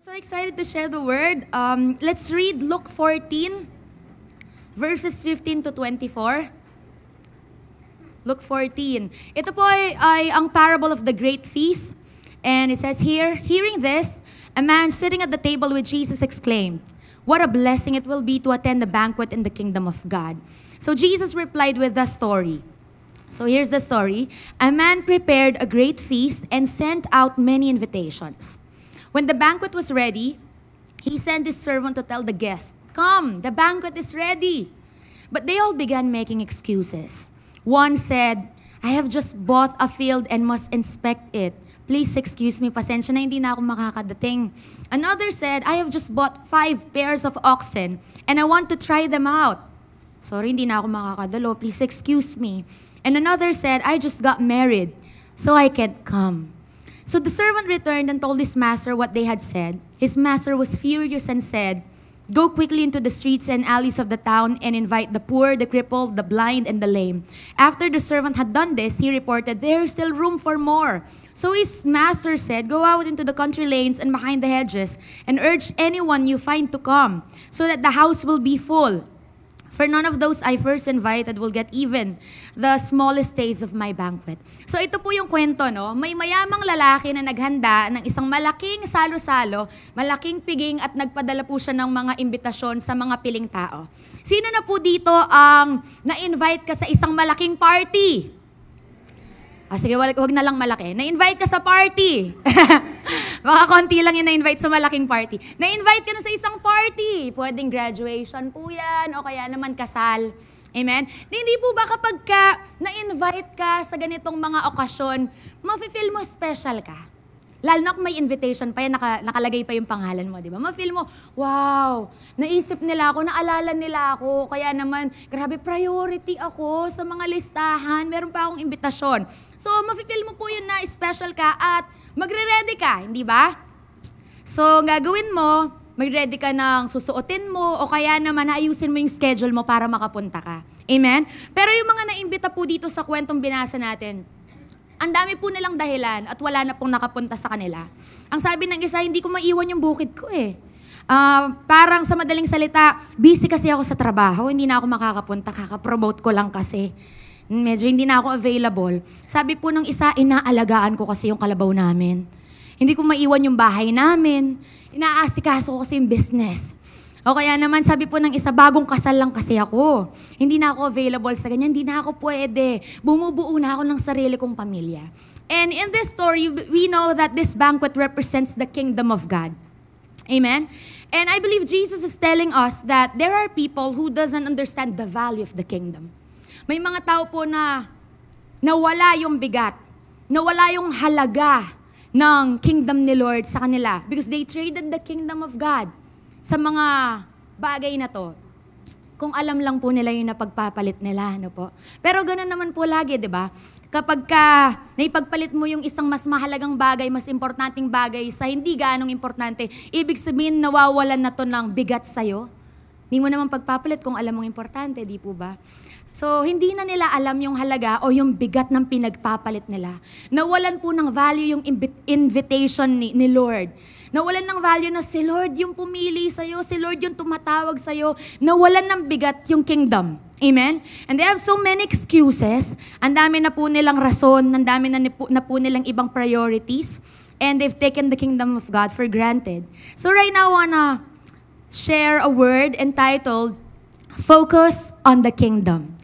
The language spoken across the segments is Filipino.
So excited to share the word. Um, let's read Luke 14, verses 15 to 24. Luke 14. Ito po ay, ay ang parable of the great feast. And it says here, Hearing this, a man sitting at the table with Jesus exclaimed, What a blessing it will be to attend a banquet in the kingdom of God. So Jesus replied with the story. So here's the story. A man prepared a great feast and sent out many invitations. When the banquet was ready, he sent his servant to tell the guests, Come, the banquet is ready. But they all began making excuses. One said, I have just bought a field and must inspect it. Please excuse me, pasensya na hindi na ako makakadating. Another said, I have just bought five pairs of oxen and I want to try them out. Sorry, hindi na ako makakadalo. Please excuse me. And another said, I just got married, so I can't come. So the servant returned and told his master what they had said. His master was furious and said, Go quickly into the streets and alleys of the town and invite the poor, the crippled, the blind, and the lame. After the servant had done this, he reported, There is still room for more. So his master said, Go out into the country lanes and behind the hedges and urge anyone you find to come, so that the house will be full. For none of those I first invited will get even the smallest days of my banquet. So ito po yung kwento, no? May mayamang lalaki na naghanda ng isang malaking salo-salo, malaking piging at nagpadala po siya ng mga imbitasyon sa mga piling tao. Sino na po dito ang na-invite ka sa isang malaking party? Ah, sige, wag na lang malaki. Na-invite ka sa party. Baka konti lang yung na-invite sa malaking party. Na-invite ka na sa isang party. Pwedeng graduation po yan, o kaya naman kasal. Amen? Hindi po ba kapag ka na-invite ka sa ganitong mga okasyon, mafe-feel mo special ka? Lalo na kung may invitation pa yan, naka, nakalagay pa yung pangalan mo, di ba? Ma-feel mo, wow, naisip nila ako, naalala nila ako, kaya naman, grabe, priority ako sa mga listahan, meron pa akong imbitasyon. So, ma-feel mo po yun na special ka at magre-ready ka, hindi ba? So, gagawin mo, mag-ready ka ng susuotin mo o kaya naman ayusin mo yung schedule mo para makapunta ka. Amen? Pero yung mga naimbita po dito sa kwentong binasa natin, ang dami po nilang dahilan at wala na pong nakapunta sa kanila. Ang sabi ng isa, hindi ko maiwan yung bukid ko eh. Ah, parang sa madaling salita, busy kasi ako sa trabaho, hindi na ako makakapunta, kakapromote ko lang kasi. Medyo hindi na ako available. Sabi po ng isa, inaalagaan ko kasi yung kalabaw namin. Hindi ko maiwan yung bahay namin. Inaasikaso ko kasi yung business. O kaya naman, sabi po ng isa, bagong kasal lang kasi ako. Hindi na ako available sa ganyan, hindi na ako pwede. Bumubuo na ako ng sarili kong pamilya. And in this story, we know that this banquet represents the kingdom of God. Amen? And I believe Jesus is telling us that there are people who doesn't understand the value of the kingdom. May mga tao po na nawala yung bigat, nawala yung halaga ng kingdom ni Lord sa kanila because they traded the kingdom of God sa mga bagay na to. Kung alam lang po nila yung napagpapalit nila, ano po. Pero ganoon naman po lagi, di ba? Kapag ka naipagpalit mo yung isang mas mahalagang bagay, mas importanteng bagay sa hindi ganong importante, ibig sabihin nawawalan na to ng bigat sa'yo. Hindi mo naman pagpapalit kung alam mong importante, di po ba? So, hindi na nila alam yung halaga o yung bigat ng pinagpapalit nila. Nawalan po ng value yung invitation ni, ni Lord. Nawalan ng value na si Lord yung pumili sa'yo, si Lord yung tumatawag sa'yo. Nawalan ng bigat yung kingdom. Amen? And they have so many excuses. Ang dami na po nilang rason, ang dami na, po, na po nilang ibang priorities. And they've taken the kingdom of God for granted. So right now, I wanna share a word entitled, Focus on the Kingdom.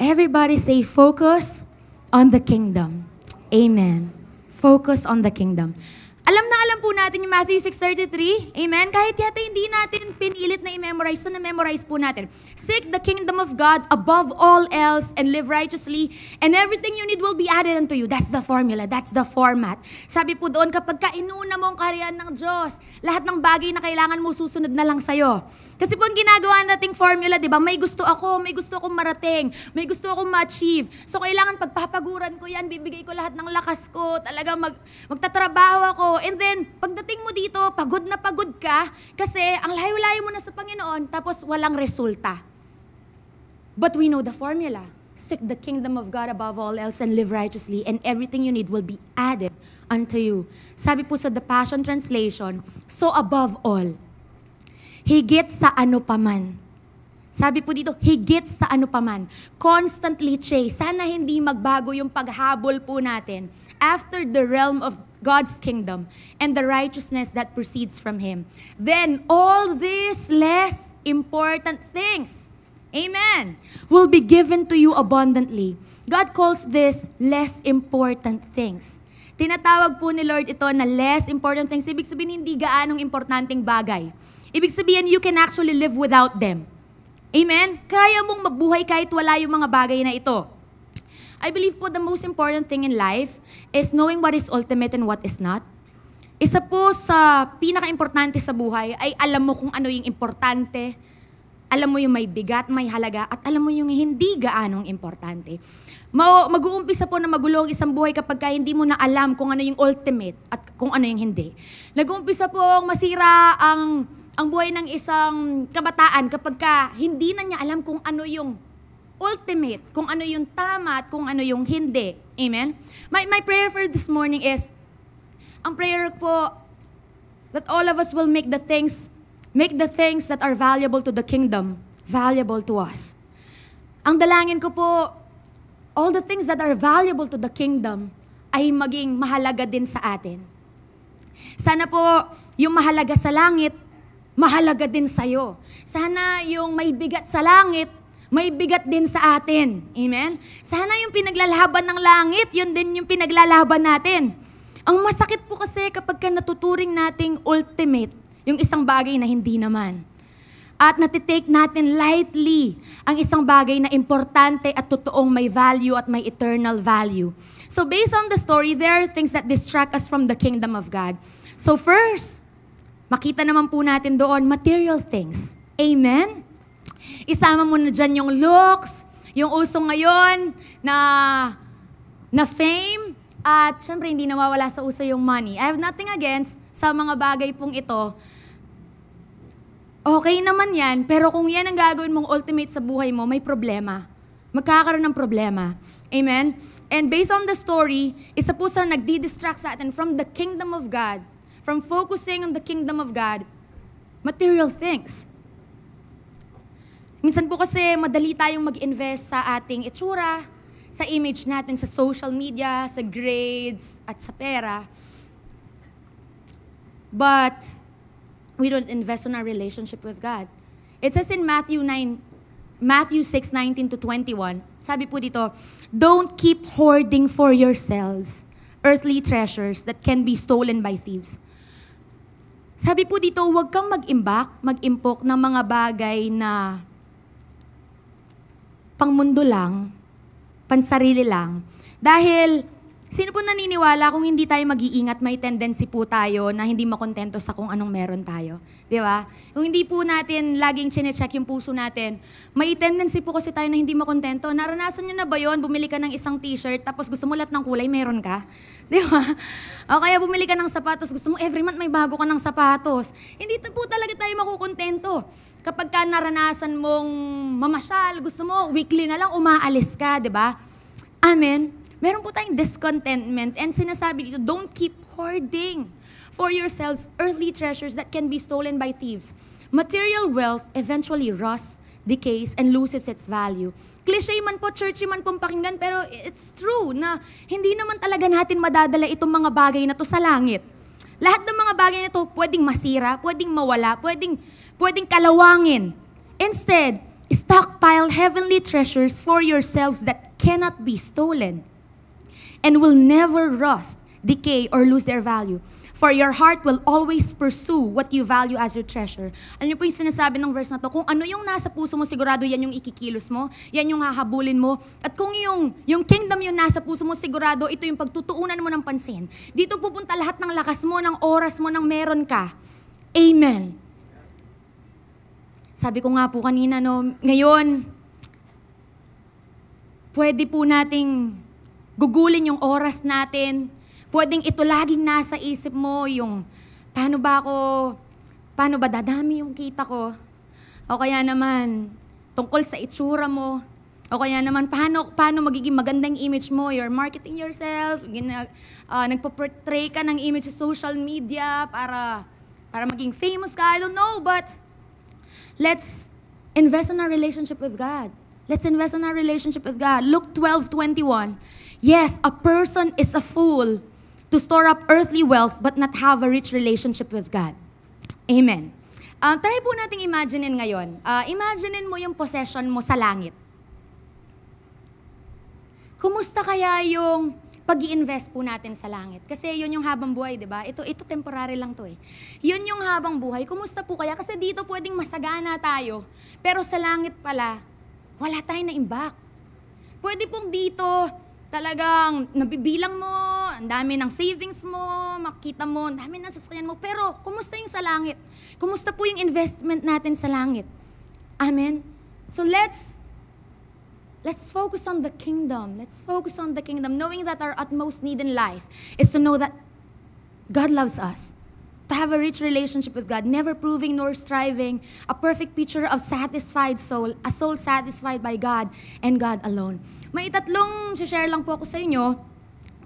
Everybody say, focus on the kingdom. Amen. Focus on the kingdom. Alam na alam po natin yung Matthew 6.33. Amen? Kahit yata hindi natin pinilit na i-memorize, so na-memorize po natin. Seek the kingdom of God above all else and live righteously and everything you need will be added unto you. That's the formula. That's the format. Sabi po doon, kapag ka inuna mo ang karyan ng Diyos, lahat ng bagay na kailangan mo susunod na lang sa'yo. Kasi po ang ginagawa nating formula, di ba? May gusto ako, may gusto akong marating, may gusto akong ma-achieve. So kailangan pagpapaguran ko yan, bibigay ko lahat ng lakas ko, talaga mag, magtatrabaho ako, And then, pagdating mo dito, pagod na pagod ka kasi ang layo-layo mo na sa Panginoon tapos walang resulta. But we know the formula. Seek the kingdom of God above all else and live righteously and everything you need will be added unto you. Sabi po sa The Passion Translation, so above all, higit sa ano paman. Sabi po dito, higit sa ano paman. Constantly chase. Sana hindi magbago yung paghabol po natin after the realm of God's kingdom and the righteousness that proceeds from Him. Then all these less important things, amen, will be given to you abundantly. God calls this less important things. Tinatawag po ni Lord ito na less important things. Ibig sabihin, hindi gaanong importanteng bagay. Ibig sabihin, you can actually live without them. Amen? Kaya mong mabuhay kahit wala yung mga bagay na ito. I believe po the most important thing in life is knowing what is ultimate and what is not. Isa po sa pinaka-importante sa buhay ay alam mo kung ano yung importante, alam mo yung may bigat, may halaga, at alam mo yung hindi gaanong importante. Ma- mag-uumpisa po na magulo ang isang buhay kapag ka hindi mo na alam kung ano yung ultimate at kung ano yung hindi. Nag-uumpisa po masira ang ang buhay ng isang kabataan kapag ka hindi na niya alam kung ano yung ultimate, kung ano yung tama at kung ano yung hindi. Amen? My, my prayer for this morning is, ang prayer po, that all of us will make the things, make the things that are valuable to the kingdom, valuable to us. Ang dalangin ko po, all the things that are valuable to the kingdom ay maging mahalaga din sa atin. Sana po, yung mahalaga sa langit, mahalaga din sa'yo. Sana yung may bigat sa langit, may bigat din sa atin. Amen? Sana yung pinaglalaban ng langit, yun din yung pinaglalaban natin. Ang masakit po kasi kapag ka natuturing nating ultimate, yung isang bagay na hindi naman. At natitake natin lightly ang isang bagay na importante at totoong may value at may eternal value. So based on the story, there are things that distract us from the kingdom of God. So first, makita naman po natin doon, material things. Amen? Isama mo na dyan yung looks, yung uso ngayon na, na fame, at syempre hindi nawawala sa uso yung money. I have nothing against sa mga bagay pong ito. Okay naman yan, pero kung yan ang gagawin mong ultimate sa buhay mo, may problema. Magkakaroon ng problema. Amen? And based on the story, isa po sa nagdi-distract sa atin from the kingdom of God from focusing on the kingdom of God, material things. Minsan po kasi madali tayong mag-invest sa ating itsura, sa image natin sa social media, sa grades, at sa pera. But we don't invest on our relationship with God. It says in Matthew 9, Matthew 6, 19 to 21, sabi po dito, Don't keep hoarding for yourselves earthly treasures that can be stolen by thieves sabi po dito, huwag kang mag-imbak, mag-impok ng mga bagay na pangmundo lang, pansarili lang. Dahil Sino po naniniwala kung hindi tayo mag-iingat, may tendency po tayo na hindi makontento sa kung anong meron tayo. Di ba? Kung hindi po natin laging chinecheck yung puso natin, may tendency po kasi tayo na hindi makontento. Naranasan nyo na ba yon Bumili ka ng isang t-shirt, tapos gusto mo lahat ng kulay, meron ka. Di ba? O kaya bumili ka ng sapatos, gusto mo every month may bago ka ng sapatos. Hindi po talaga tayo makukontento. Kapag ka naranasan mong mamasyal, gusto mo weekly na lang umaalis ka, di ba? Amen meron po tayong discontentment and sinasabi dito, don't keep hoarding for yourselves earthly treasures that can be stolen by thieves. Material wealth eventually rusts, decays, and loses its value. Cliche man po, churchy man pong pakinggan, pero it's true na hindi naman talaga natin madadala itong mga bagay na to sa langit. Lahat ng mga bagay na to pwedeng masira, pwedeng mawala, pwedeng, pwedeng kalawangin. Instead, stockpile heavenly treasures for yourselves that cannot be stolen and will never rust, decay, or lose their value. For your heart will always pursue what you value as your treasure. Alam niyo po yung sinasabi ng verse na to, kung ano yung nasa puso mo, sigurado yan yung ikikilos mo, yan yung hahabulin mo. At kung yung, yung kingdom yung nasa puso mo, sigurado ito yung pagtutuunan mo ng pansin. Dito pupunta lahat ng lakas mo, ng oras mo, ng meron ka. Amen. Sabi ko nga po kanina, no, ngayon, pwede po nating gugulin yung oras natin. Pwedeng ito laging nasa isip mo, yung paano ba ako, paano ba dadami yung kita ko? O kaya naman, tungkol sa itsura mo. O kaya naman, paano, paano magiging magandang image mo? You're marketing yourself, ginag, uh, nagpo-portray ka ng image sa social media para para maging famous ka. I don't know, but let's invest in our relationship with God. Let's invest in our relationship with God. Luke 12, 21. Yes, a person is a fool to store up earthly wealth but not have a rich relationship with God. Amen. Uh, try po nating imaginein ngayon. Uh, imaginein mo yung possession mo sa langit. Kumusta kaya yung pag invest po natin sa langit. Kasi yun yung habang buhay, di ba? Ito, ito temporary lang to eh. Yun yung habang buhay. Kumusta po kaya? Kasi dito pwedeng masagana tayo. Pero sa langit pala, wala tayong na-imbak. Pwede pong dito, talagang nabibilang mo, ang dami ng savings mo, makita mo, ang dami ng sasakyan mo. Pero, kumusta yung sa langit? Kumusta po yung investment natin sa langit? Amen? So let's Let's focus on the kingdom. Let's focus on the kingdom, knowing that our utmost need in life is to know that God loves us. To have a rich relationship with God, never proving nor striving, a perfect picture of satisfied soul, a soul satisfied by God and God alone. May tatlong share lang po ako sa inyo.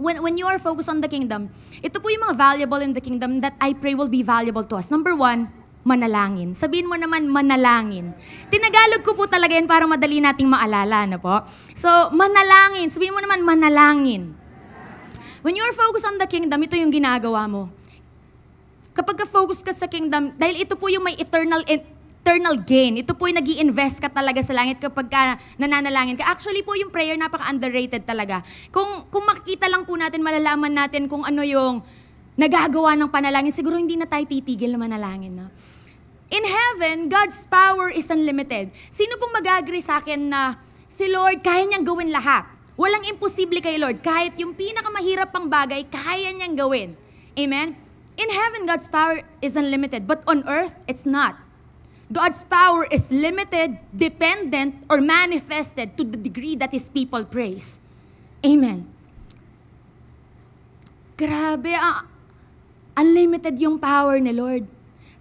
When, when you are focused on the kingdom, ito po yung mga valuable in the kingdom that I pray will be valuable to us. Number one, manalangin. Sabihin mo naman, manalangin. Tinagalog ko po talaga yan para madali nating maalala, na po? So, manalangin. Sabihin mo naman, manalangin. When you are focused on the kingdom, ito yung ginagawa mo. Kapag ka-focus ka sa kingdom, dahil ito po yung may eternal eternal gain. Ito po yung nag invest ka talaga sa langit kapag ka nananalangin ka. Actually po yung prayer napaka-underrated talaga. Kung, kung makikita lang po natin, malalaman natin kung ano yung nagagawa ng panalangin, siguro hindi na tayo titigil na manalangin. No? In heaven, God's power is unlimited. Sino pong mag-agree sa akin na si Lord, kaya niyang gawin lahat? Walang imposible kay Lord. Kahit yung pinakamahirap pang bagay, kaya niyang gawin. Amen? In heaven, God's power is unlimited. But on earth, it's not. God's power is limited, dependent, or manifested to the degree that His people praise. Amen. Grabe, ah, unlimited yung power ni Lord.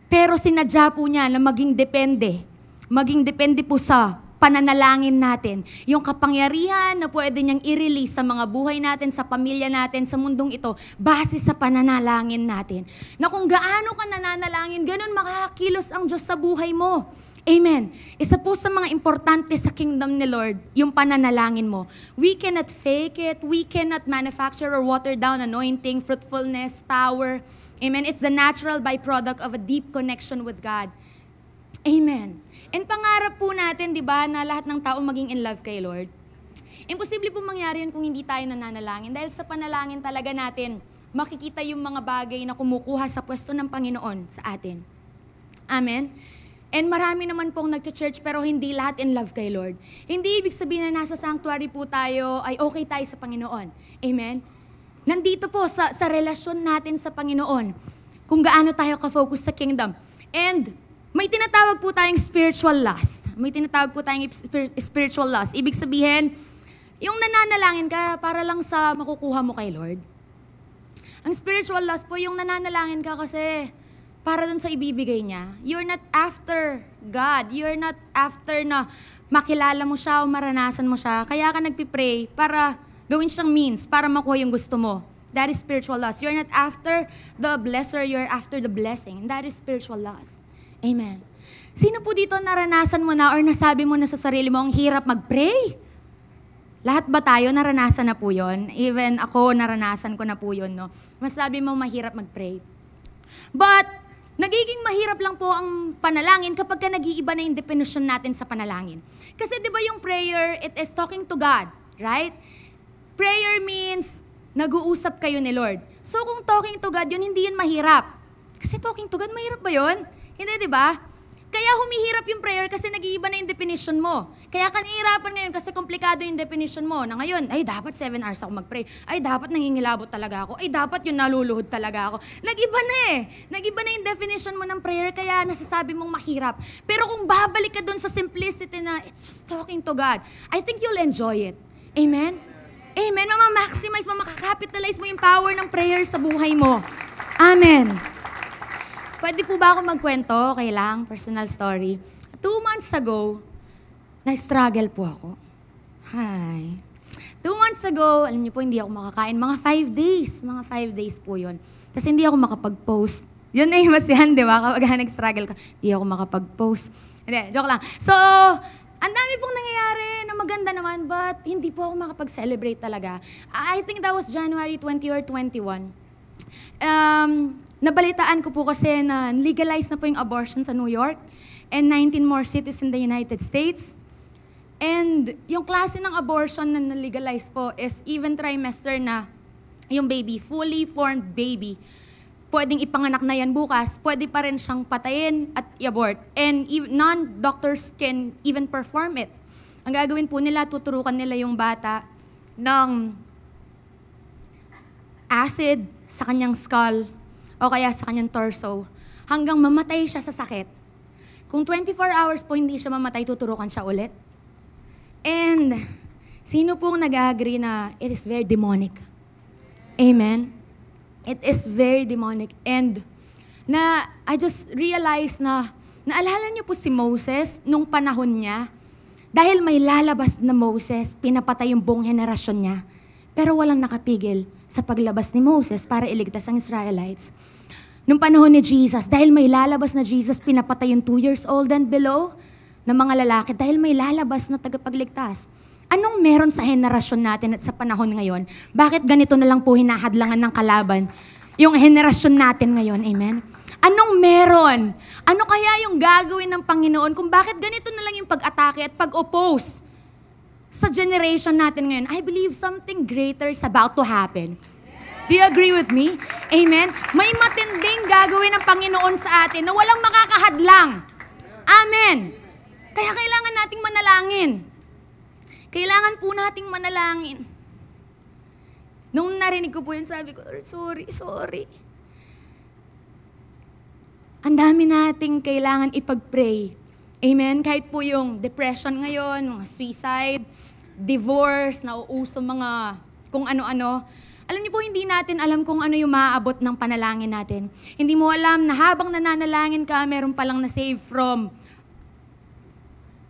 Pero sinadya po niya na maging depende. Maging depende po sa pananalangin natin. Yung kapangyarihan na pwede niyang i-release sa mga buhay natin, sa pamilya natin, sa mundong ito, base sa pananalangin natin. Na kung gaano ka nananalangin, ganun makakakilos ang Diyos sa buhay mo. Amen. Isa po sa mga importante sa kingdom ni Lord, yung pananalangin mo. We cannot fake it. We cannot manufacture or water down anointing, fruitfulness, power. Amen. It's the natural byproduct of a deep connection with God. Amen. And pangarap po natin, di ba, na lahat ng tao maging in love kay Lord. Imposible po mangyari yun kung hindi tayo nananalangin. Dahil sa panalangin talaga natin, makikita yung mga bagay na kumukuha sa pwesto ng Panginoon sa atin. Amen? And marami naman pong nagcha-church pero hindi lahat in love kay Lord. Hindi ibig sabihin na nasa sanctuary po tayo ay okay tayo sa Panginoon. Amen? Nandito po sa, sa relasyon natin sa Panginoon, kung gaano tayo ka-focus sa kingdom. And may tinatawag po tayong spiritual lust. May tinatawag po tayong spiritual lust. Ibig sabihin, yung nananalangin ka para lang sa makukuha mo kay Lord. Ang spiritual lust po, yung nananalangin ka kasi para dun sa ibibigay niya. You're not after God. You're not after na makilala mo siya o maranasan mo siya. Kaya ka nagpipray para Gawin siyang means para makuha yung gusto mo. That is spiritual lust. You're not after the blesser, you're after the blessing. That is spiritual lust. Amen. Sino po dito naranasan mo na or nasabi mo na sa sarili mo, ang hirap mag-pray? Lahat ba tayo naranasan na po yon? Even ako, naranasan ko na po yon, no? Masabi mo mahirap mag-pray. But, nagiging mahirap lang po ang panalangin kapag ka nag-iiba na yung definition natin sa panalangin. Kasi di ba yung prayer, it is talking to God, right? Prayer means nag-uusap kayo ni Lord. So kung talking to God, yun hindi yun mahirap. Kasi talking to God, mahirap ba yun? Hindi, di ba? Kaya humihirap yung prayer kasi nag-iiba na yung definition mo. Kaya kanihirapan ngayon kasi komplikado yung definition mo. Na ngayon, ay dapat 7 hours ako mag-pray. Ay dapat nangingilabot talaga ako. Ay dapat yung naluluhod talaga ako. Nag-iba na eh. Nag-iba na yung definition mo ng prayer kaya nasasabi mong mahirap. Pero kung babalik ka dun sa simplicity na it's just talking to God, I think you'll enjoy it. Amen? Amen. Mama-maximize mo, makakapitalize mo yung power ng prayer sa buhay mo. Amen. Pwede po ba ako magkwento? Okay lang, personal story. Two months ago, na-struggle po ako. Hi. Two months ago, alam niyo po, hindi ako makakain. Mga five days. Mga five days po yun. Kasi hindi ako makapag-post. Yun na yung masihan, di ba? Kapag nag-struggle ka, hindi ako makapag-post. Hindi, joke lang. So, ang dami pong nangyayari na maganda naman, but hindi po ako makapag-celebrate talaga. I think that was January 20 or 21. Um, nabalitaan ko po kasi na legalize na po yung abortion sa New York and 19 more cities in the United States. And yung klase ng abortion na legalize po is even trimester na yung baby, fully formed baby, pwedeng ipanganak na yan bukas, pwede pa rin siyang patayin at i-abort. And non-doctors can even perform it. Ang gagawin po nila, tuturukan nila yung bata ng acid sa kanyang skull o kaya sa kanyang torso hanggang mamatay siya sa sakit. Kung 24 hours po hindi siya mamatay, tuturukan siya ulit. And sino pong nag-agree na it is very demonic? Amen? It is very demonic. And na I just realized na naalala niyo po si Moses nung panahon niya, dahil may lalabas na Moses, pinapatay yung buong henerasyon niya. Pero walang nakapigil sa paglabas ni Moses para iligtas ang Israelites. Nung panahon ni Jesus, dahil may lalabas na Jesus, pinapatay yung two years old and below na mga lalaki dahil may lalabas na tagapagligtas. Anong meron sa henerasyon natin at sa panahon ngayon? Bakit ganito na lang po hinahadlangan ng kalaban yung henerasyon natin ngayon? Amen? Anong meron? Ano kaya yung gagawin ng Panginoon kung bakit ganito na lang yung pag-atake at pag-oppose sa generation natin ngayon? I believe something greater is about to happen. Do you agree with me? Amen? May matinding gagawin ng Panginoon sa atin na walang makakahadlang. Amen. Kaya kailangan nating manalangin. Kailangan po nating manalangin. Nung narinig ko po yun, sabi ko, sorry, sorry. Ang dami nating kailangan ipag-pray. Amen? Kahit po yung depression ngayon, mga suicide, divorce, nauuso mga kung ano-ano. Alam niyo po, hindi natin alam kung ano yung maaabot ng panalangin natin. Hindi mo alam na habang nananalangin ka, meron palang na-save from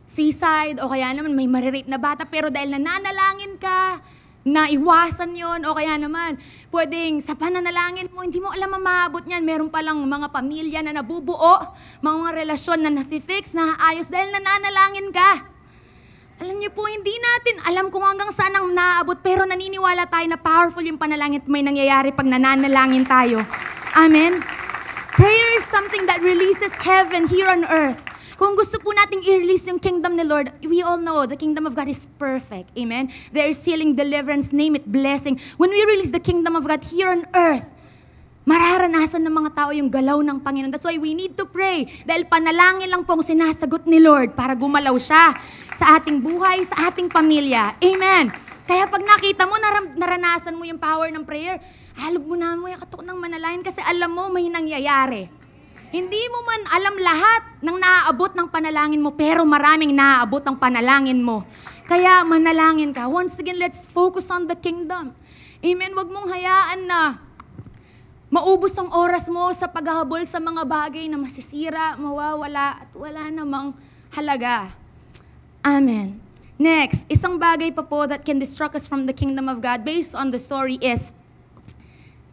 suicide o kaya naman may marirape na bata pero dahil nananalangin ka, na iwasan yon o kaya naman pwedeng sa pananalangin mo, hindi mo alam ang maabot niyan. Meron palang mga pamilya na nabubuo, mga relasyon na nafi-fix, na ayos dahil nananalangin ka. Alam niyo po, hindi natin alam kung hanggang saan ang naaabot, pero naniniwala tayo na powerful yung panalangin at may nangyayari pag nananalangin tayo. Amen? Prayer is something that releases heaven here on earth. Kung gusto po nating i-release yung kingdom ni Lord, we all know the kingdom of God is perfect. Amen? There is healing, deliverance, name it, blessing. When we release the kingdom of God here on earth, mararanasan ng mga tao yung galaw ng Panginoon. That's why we need to pray. Dahil panalangin lang pong sinasagot ni Lord para gumalaw siya sa ating buhay, sa ating pamilya. Amen. Kaya pag nakita mo, naram, naranasan mo yung power ng prayer, halog mo na mo yung katok ng manalangin kasi alam mo may nangyayari. Hindi mo man alam lahat ng naaabot ng panalangin mo, pero maraming naaabot ang panalangin mo. Kaya manalangin ka. Once again, let's focus on the kingdom. Amen. Huwag mong hayaan na maubos ang oras mo sa paghahabol sa mga bagay na masisira, mawawala, at wala namang halaga. Amen. Next, isang bagay pa po that can distract us from the kingdom of God based on the story is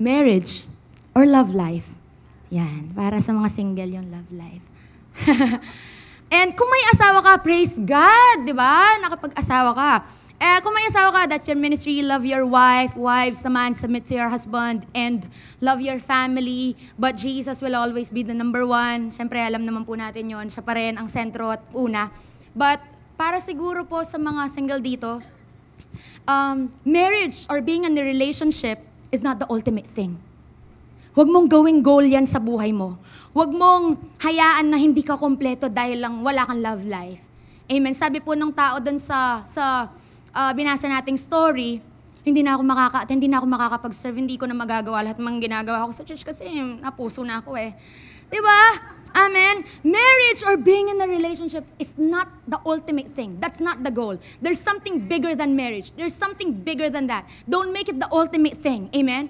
marriage or love life. Yan, para sa mga single yung love life. And kung may asawa ka, praise God, di ba? Nakapag-asawa ka. Eh, kung may asawa ka, that's your ministry. Love your wife. Wives naman, submit to your husband. And love your family. But Jesus will always be the number one. Siyempre, alam naman po natin yon Siya pa rin ang sentro at una. But para siguro po sa mga single dito, um, marriage or being in a relationship is not the ultimate thing. Huwag mong gawing goal yan sa buhay mo. Huwag mong hayaan na hindi ka kompleto dahil lang wala kang love life. Amen. Sabi po ng tao doon sa, sa uh, binasa nating story, hindi na ako makaka hindi na ako makakapag-serve, hindi ko na magagawa lahat ng ginagawa ko sa church kasi napuso na ako eh. 'Di ba? Amen. Marriage or being in a relationship is not the ultimate thing. That's not the goal. There's something bigger than marriage. There's something bigger than that. Don't make it the ultimate thing. Amen.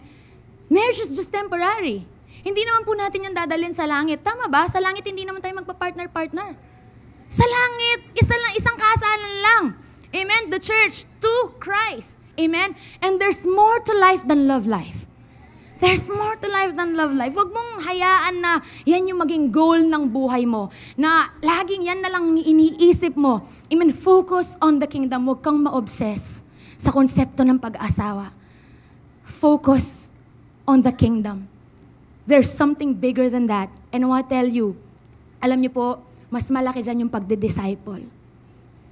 Marriage is just temporary. Hindi naman po natin yung dadalhin sa langit. Tama ba? Sa langit, hindi naman tayo magpa-partner-partner. Sa langit, isa lang, isang kasalan lang. Amen? The church to Christ. Amen? And there's more to life than love life. There's more to life than love life. Huwag mong hayaan na yan yung maging goal ng buhay mo. Na laging yan na lang ang iniisip mo. I mean, focus on the kingdom. Huwag kang ma-obsess sa konsepto ng pag-asawa. Focus on the kingdom. There's something bigger than that. And I want to tell you, alam niyo po, mas malaki dyan yung pagde-disciple.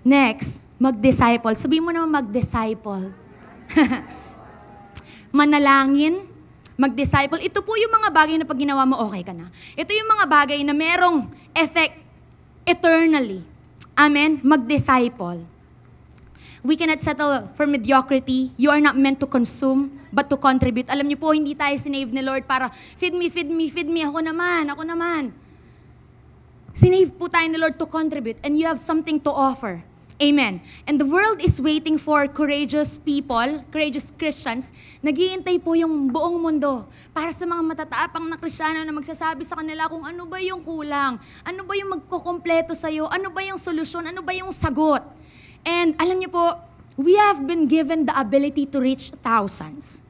Next, mag-disciple. Sabihin mo naman mag-disciple. Manalangin, mag-disciple. Ito po yung mga bagay na pag ginawa mo, okay ka na. Ito yung mga bagay na merong effect eternally. Amen? Mag-disciple. We cannot settle for mediocrity. You are not meant to consume, but to contribute. Alam niyo po, hindi tayo sinave ni Lord para, feed me, feed me, feed me, ako naman, ako naman. Sinave po tayo ni Lord to contribute, and you have something to offer. Amen. And the world is waiting for courageous people, courageous Christians. Naghihintay po yung buong mundo para sa mga matataapang na Kristiyano na magsasabi sa kanila kung ano ba yung kulang, ano ba yung magkukumpleto sa'yo, ano ba yung solusyon, ano ba yung sagot. And alam niyo po, we have been given the ability to reach thousands.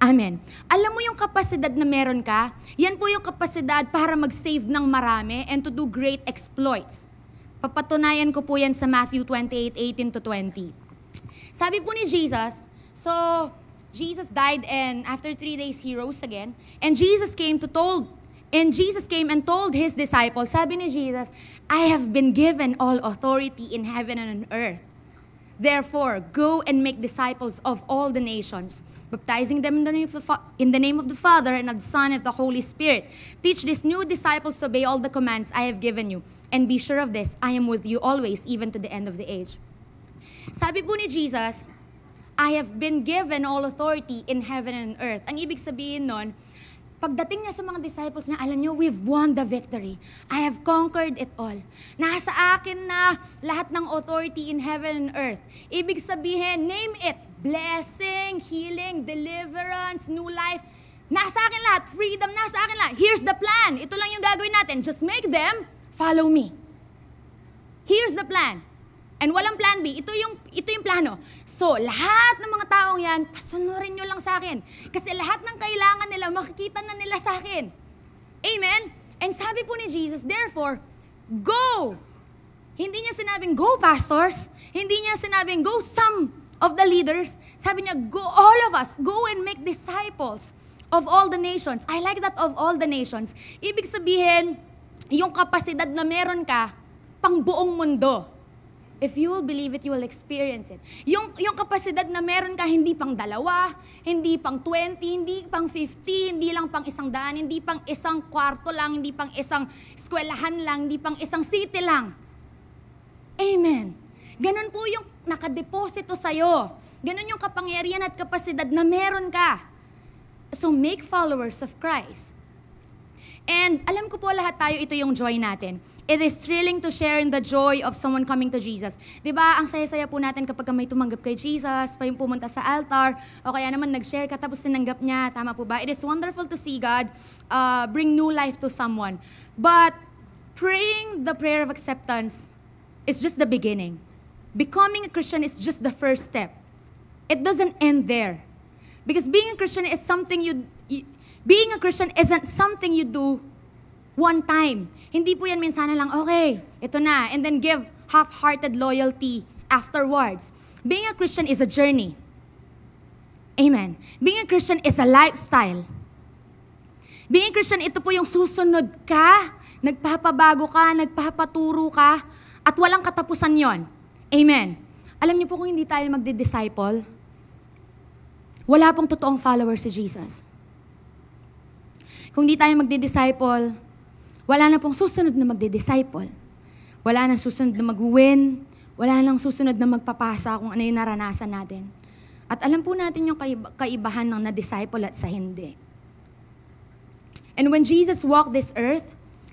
Amen. Alam mo yung kapasidad na meron ka? Yan po yung kapasidad para mag-save ng marami and to do great exploits. Papatunayan ko po yan sa Matthew 28, 18 to 20. Sabi po ni Jesus, so Jesus died and after three days he rose again. And Jesus came to told, and Jesus came and told his disciples, sabi ni Jesus, I have been given all authority in heaven and on earth. Therefore, go and make disciples of all the nations, baptizing them in the, name of the, in the name of the Father and of the Son and of the Holy Spirit. Teach these new disciples to obey all the commands I have given you. And be sure of this, I am with you always, even to the end of the age. Sabi po ni Jesus, I have been given all authority in heaven and earth. Ang ibig sabihin nun, pagdating niya sa mga disciples niya, alam niyo, we've won the victory. I have conquered it all. Nasa akin na lahat ng authority in heaven and earth. Ibig sabihin, name it, blessing, healing, deliverance, new life. Nasa akin lahat, freedom, nasa akin lahat. Here's the plan. Ito lang yung gagawin natin. Just make them follow me. Here's the plan. And walang plan B. Ito yung, ito yung plano. So, lahat ng mga taong yan, pasunurin nyo lang sa akin. Kasi lahat ng kailangan nila, makikita na nila sa akin. Amen? And sabi po ni Jesus, therefore, go! Hindi niya sinabing, go pastors. Hindi niya sinabing, go some of the leaders. Sabi niya, go all of us. Go and make disciples of all the nations. I like that of all the nations. Ibig sabihin, yung kapasidad na meron ka, pang buong mundo. If you will believe it, you will experience it. Yung, yung kapasidad na meron ka, hindi pang dalawa, hindi pang 20, hindi pang 50, hindi lang pang isang daan, hindi pang isang kwarto lang, hindi pang isang eskwelahan lang, hindi pang isang city lang. Amen. Ganon po yung nakadeposito sa'yo. Ganon yung kapangyarihan at kapasidad na meron ka. So make followers of Christ. And alam ko po lahat tayo, ito yung joy natin. It is thrilling to share in the joy of someone coming to Jesus. ba? Ang saya-saya po natin kapag may tumanggap kay Jesus, pa yung pumunta sa altar, o kaya naman nag-share ka tapos tinanggap niya. Tama po ba? It is wonderful to see God uh, bring new life to someone. But praying the prayer of acceptance is just the beginning. Becoming a Christian is just the first step. It doesn't end there. Because being a Christian is something you being a Christian isn't something you do one time. Hindi po yan minsan na lang, okay, ito na, and then give half-hearted loyalty afterwards. Being a Christian is a journey. Amen. Being a Christian is a lifestyle. Being a Christian, ito po yung susunod ka, nagpapabago ka, nagpapaturo ka, at walang katapusan yon. Amen. Alam niyo po kung hindi tayo magdi-disciple, wala pong totoong follower si Jesus. Kung di tayo magdi-disciple, wala na pong susunod na magdi-disciple. Wala na susunod na mag-win. Wala nang susunod na magpapasa kung ano yung naranasan natin. At alam po natin yung kaiba- kaibahan ng na-disciple at sa hindi. And when Jesus walked this earth,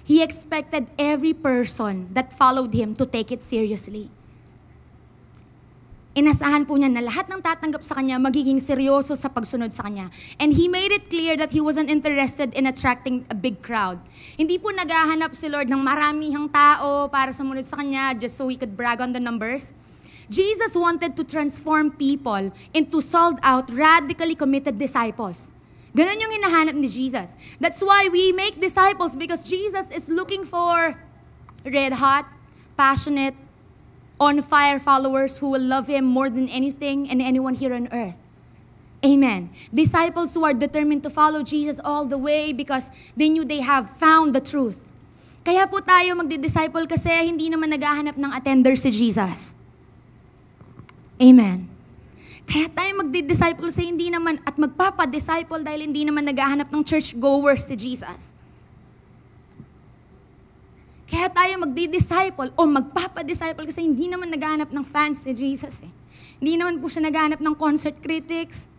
He expected every person that followed Him to take it seriously. Inasahan po niya na lahat ng tatanggap sa Kanya magiging seryoso sa pagsunod sa Kanya. And He made it clear that He wasn't interested in attracting a big crowd. Hindi po naghahanap si Lord ng maramihang tao para sumunod sa Kanya just so He could brag on the numbers. Jesus wanted to transform people into sold out, radically committed disciples. Ganon yung hinahanap ni Jesus. That's why we make disciples because Jesus is looking for red hot, passionate, on fire followers who will love Him more than anything and anyone here on earth. Amen. Disciples who are determined to follow Jesus all the way because they knew they have found the truth. Kaya po tayo magdi-disciple kasi hindi naman naghahanap ng attender si Jesus. Amen. Kaya tayo magdi-disciple kasi hindi naman, at magpapa-disciple dahil hindi naman naghahanap ng church-goers si Jesus. Kaya tayo magdi-disciple o magpapa-disciple kasi hindi naman naghahanap ng fans si Jesus eh. Hindi naman po siya naghahanap ng concert critics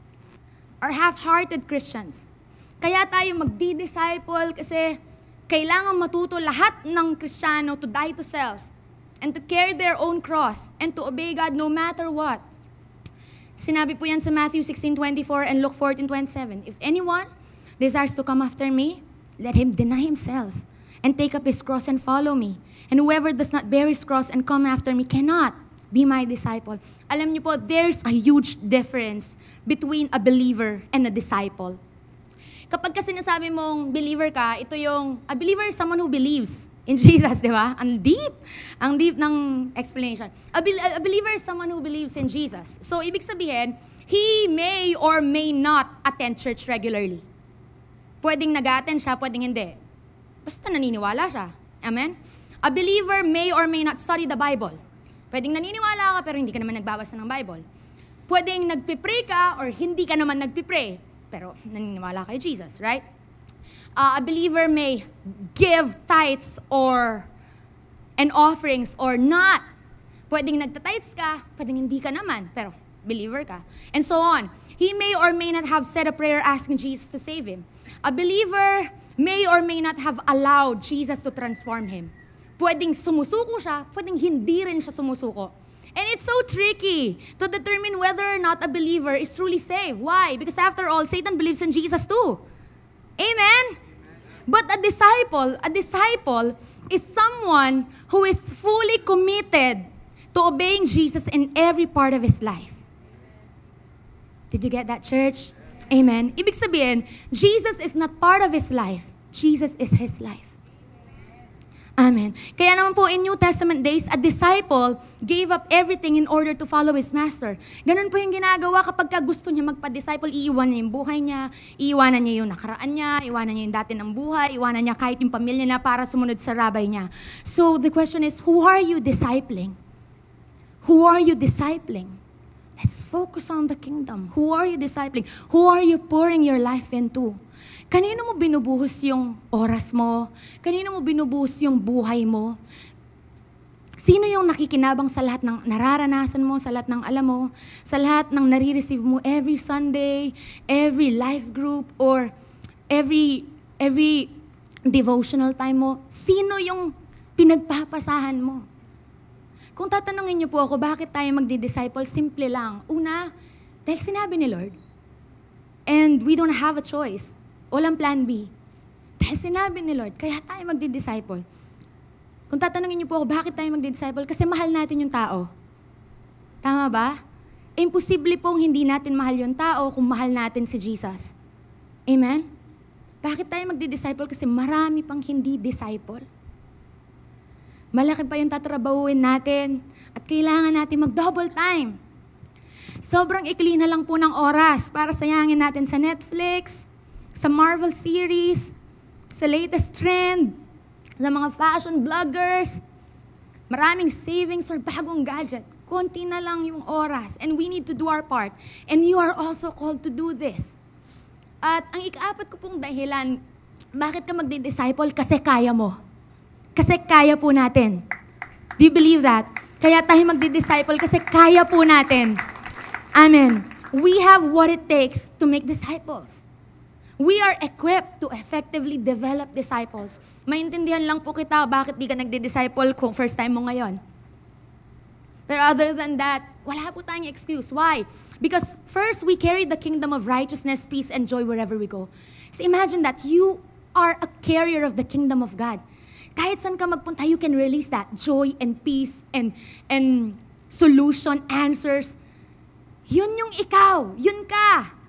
or half-hearted Christians. Kaya tayo magdi-disciple kasi kailangan matuto lahat ng Kristiyano to die to self and to carry their own cross and to obey God no matter what. Sinabi po yan sa Matthew 16:24 and Luke 14:27. If anyone desires to come after me, let him deny himself and take up his cross and follow me. And whoever does not bear his cross and come after me cannot be my disciple. Alam niyo po, there's a huge difference between a believer and a disciple. Kapag kasi sinasabi mong believer ka, ito yung, a believer is someone who believes in Jesus, di ba? Ang deep. Ang deep ng explanation. A, be- a believer is someone who believes in Jesus. So, ibig sabihin, he may or may not attend church regularly. Pwedeng nag-attend siya, pwedeng hindi. Basta naniniwala siya. Amen? A believer may or may not study the Bible. Pwedeng naniniwala ka pero hindi ka naman nagbabasa ng Bible. Pwedeng nagpipray ka or hindi ka naman nagpipray pero naniniwala kay Jesus, right? Uh, a believer may give tithes or and offerings or not. Pwedeng nagtatites ka, pwedeng hindi ka naman, pero believer ka. And so on. He may or may not have said a prayer asking Jesus to save him. A believer may or may not have allowed Jesus to transform him. Pwedeng sumusuko siya, pwedeng hindi rin siya sumusuko. And it's so tricky to determine whether or not a believer is truly saved. Why? Because after all, Satan believes in Jesus too. Amen? But a disciple, a disciple is someone who is fully committed to obeying Jesus in every part of his life. Did you get that, church? Amen. Ibig sabihin, Jesus is not part of his life. Jesus is his life. Amen. Kaya naman po in New Testament days, a disciple gave up everything in order to follow his master. Ganun po yung ginagawa kapag ka gusto niya magpa-disciple, iiwan niya yung buhay niya, iiwanan niya yung nakaraan niya, iiwanan niya yung dati ng buhay, iiwanan niya kahit yung pamilya niya para sumunod sa rabay niya. So the question is, who are you discipling? Who are you discipling? Let's focus on the kingdom. Who are you discipling? Who are you pouring your life into? Kanino mo binubuhos yung oras mo? Kanino mo binubuhos yung buhay mo? Sino yung nakikinabang sa lahat ng nararanasan mo, sa lahat ng alam mo, sa lahat ng nare-receive mo every Sunday, every life group, or every every devotional time mo? Sino yung pinagpapasahan mo? Kung tatanungin niyo po ako, bakit tayo magdi-disciple? Simple lang. Una, dahil sinabi ni Lord. And we don't have a choice. Walang plan B. Dahil sinabi ni Lord, kaya tayo magdi-disciple. Kung tatanungin niyo po ako, bakit tayo magdi-disciple? Kasi mahal natin yung tao. Tama ba? Imposible pong hindi natin mahal yung tao kung mahal natin si Jesus. Amen? Bakit tayo magdi-disciple? Kasi marami pang hindi disciple. Malaki pa yung tatrabahuin natin at kailangan natin mag-double time. Sobrang ikli na lang po ng oras para sayangin natin sa Netflix, sa Marvel series, sa latest trend, sa mga fashion vloggers, maraming savings or bagong gadget. Konti na lang yung oras and we need to do our part. And you are also called to do this. At ang ikaapat ko pong dahilan, bakit ka magdi-disciple? Kasi kaya mo. Kasi kaya po natin. Do you believe that? Kaya tayo magdi-disciple kasi kaya po natin. Amen. We have what it takes to make disciples. We are equipped to effectively develop disciples. Maintindihan lang po kita bakit di ka nagdi-disciple kung first time mo ngayon. Pero other than that, wala po tayong excuse. Why? Because first, we carry the kingdom of righteousness, peace, and joy wherever we go. So imagine that you are a carrier of the kingdom of God. Kahit saan ka magpunta, you can release that joy and peace and, and solution, answers. Yun yung ikaw. Yun ka.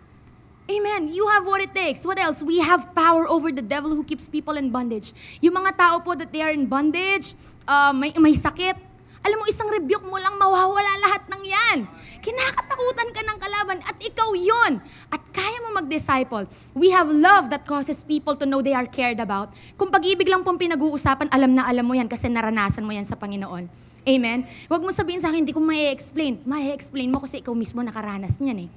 Amen. You have what it takes. What else? We have power over the devil who keeps people in bondage. Yung mga tao po that they are in bondage, uh, may, may sakit, alam mo, isang rebuke mo lang, mawawala lahat ng yan. Kinakatakutan ka ng kalaban at ikaw yon. At kaya mo mag-disciple. We have love that causes people to know they are cared about. Kung pag-ibig lang pong pinag-uusapan, alam na alam mo yan kasi naranasan mo yan sa Panginoon. Amen? Huwag mo sabihin sa akin, hindi ko may explain May explain mo kasi ikaw mismo nakaranas niyan eh.